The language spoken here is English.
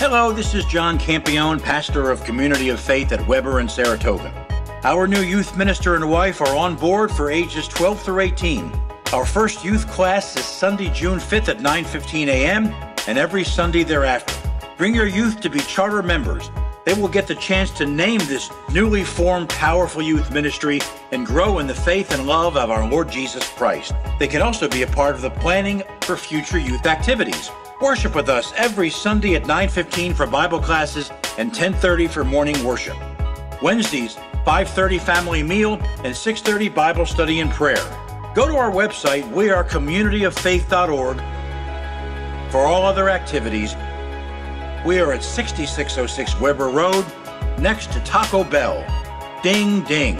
Hello, this is John Campione, pastor of Community of Faith at Weber and Saratoga. Our new youth minister and wife are on board for ages 12 through 18. Our first youth class is Sunday, June 5th at 9:15 a.m. and every Sunday thereafter. Bring your youth to be charter members. They will get the chance to name this newly formed powerful youth ministry and grow in the faith and love of our Lord Jesus Christ. They can also be a part of the planning for future youth activities. Worship with us every Sunday at 9:15 for Bible classes and 10:30 for morning worship. Wednesdays, 5:30 family meal and 6:30 Bible study and prayer. Go to our website wearecommunityoffaith.org for all other activities. We are at 6606 Weber Road, next to Taco Bell. Ding ding.